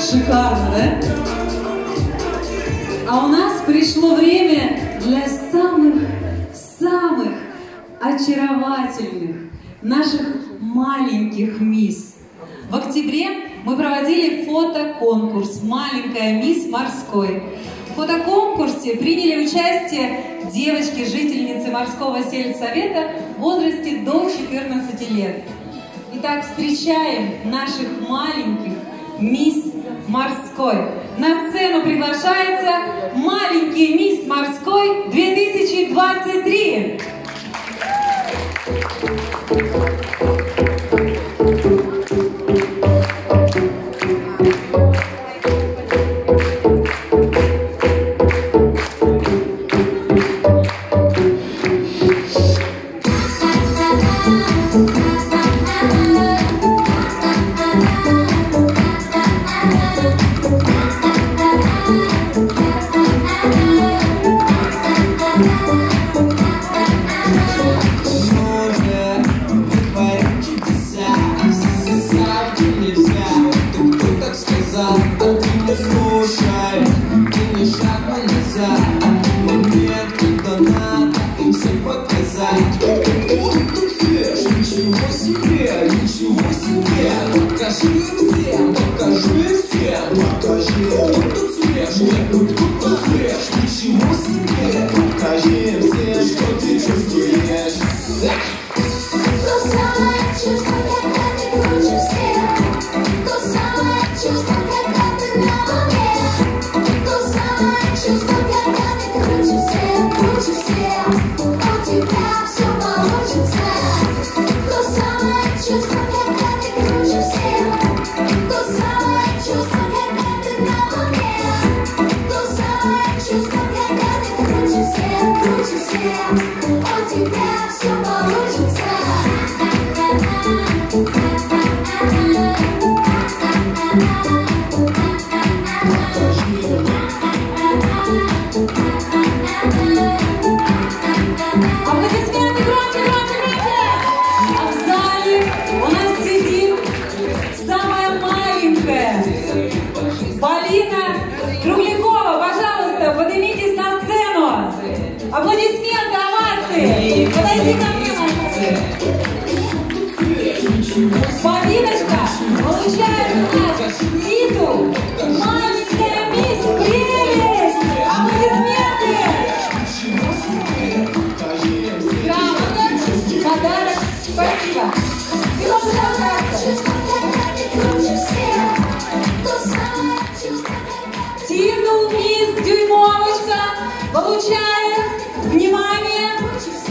Шикарно, да? А у нас пришло время для самых-самых очаровательных наших маленьких мисс. В октябре мы проводили фотоконкурс «Маленькая мисс Морской». В фотоконкурсе приняли участие девочки-жительницы морского сельсовета в возрасте до 14 лет. Итак, встречаем наших маленьких мисс Морской. На сцену приглашается маленький мисс Морской 2023. Покажи всем, покажи всем, покажи. Кто тут свеж, нет, кто тут свеж, почему себе? Покажи всем. дюймовочка получает внимание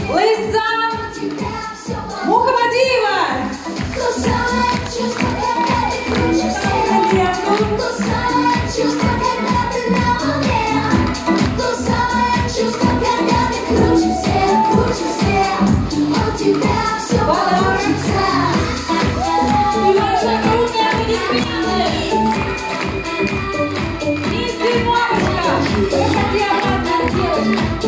Лыса Мухамадиева. Кусает чувство, это круче.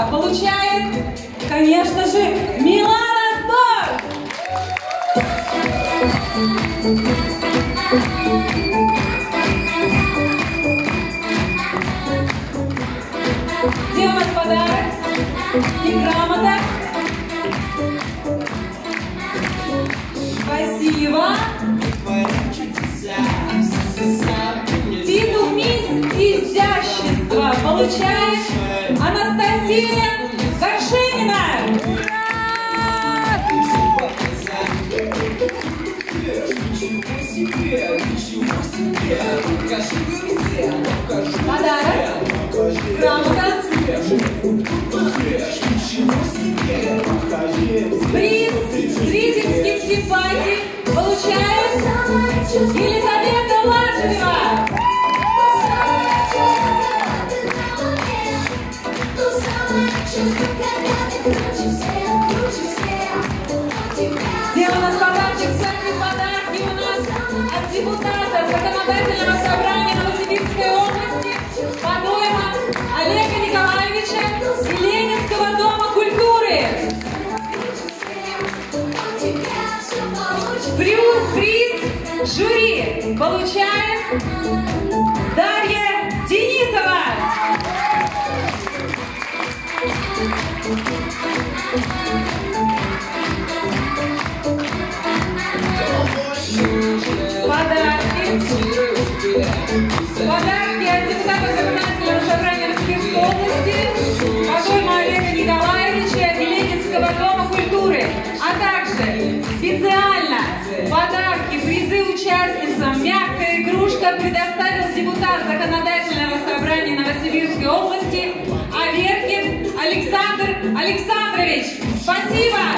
Мира получает, конечно же, Милана Сдор! Где у вас подарок и грамота? Спасибо! Титул «Мисс Изящества» получает Екатерина Горшенина. Подарок. Грамота. Приз зрительских симпатий получают Елизавета. Где у нас подарки? Кстати, подарки у нас от депутата законодательного собрания Новосибирской области Подоева Олега Николаевича и дома культуры. Приз жюри получает Дарья Подарки. От законодательного собрания Новосибирской области Подойма Олега Николаевича и Ленинского дома культуры, а также специально подарки, призы участницам, мягкая игрушка предоставил депутат законодательного собрания Новосибирской области Аверкин Александр Александрович. Спасибо!